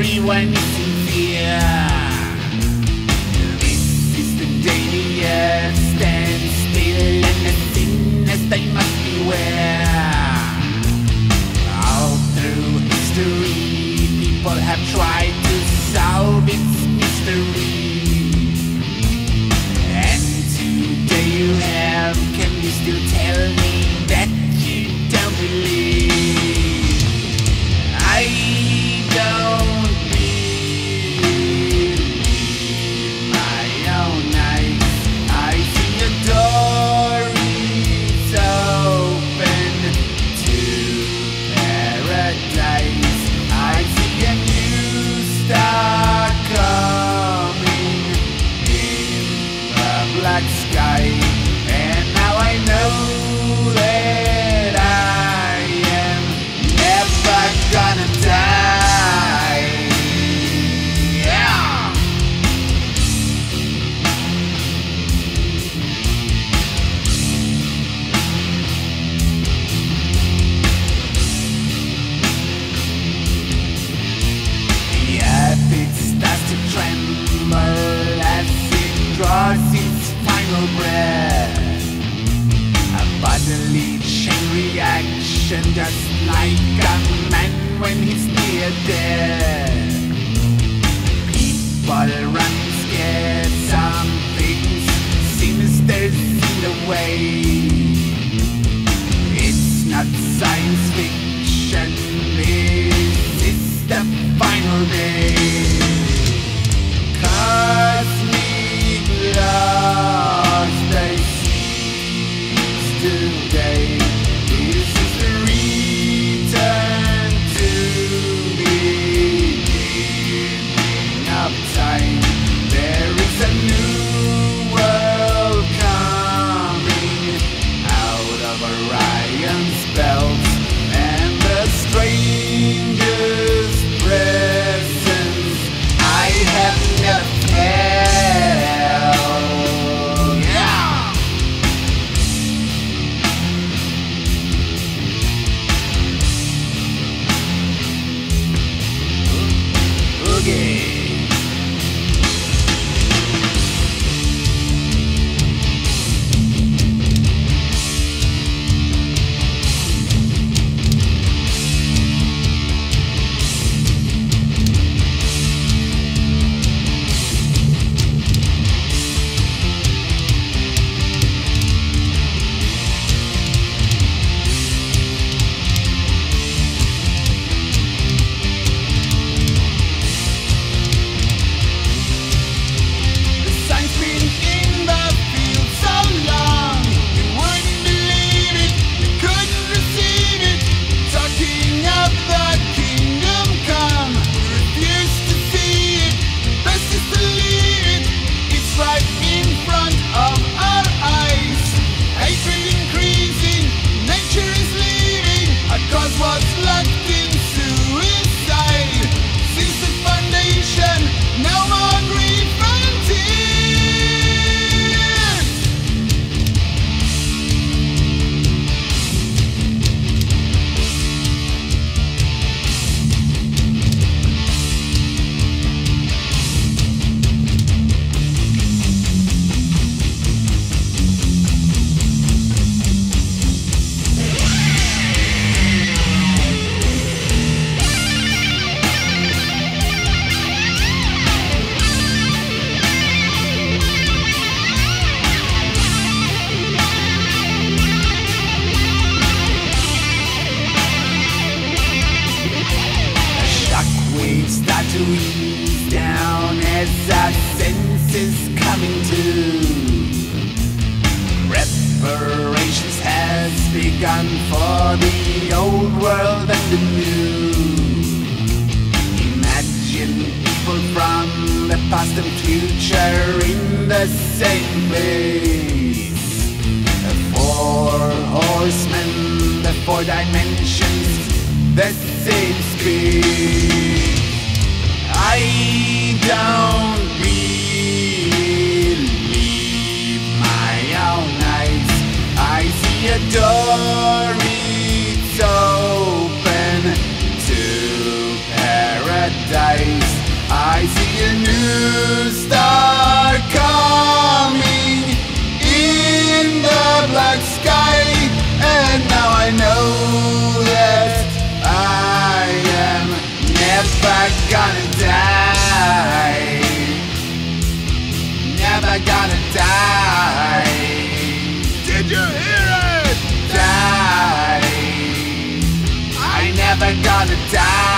everyone's in fear. action just like a man when he's near death. People run scared, some things sinister's in the way. Gun for the old world and the new. Imagine people from the past and future in the same place. The four horsemen, the four dimensions, the same speed. I see a new star coming in the black sky, and now I know that I am never gonna die. Never gonna die. Did you hear it? Die. I never gonna die.